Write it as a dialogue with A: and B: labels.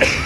A: you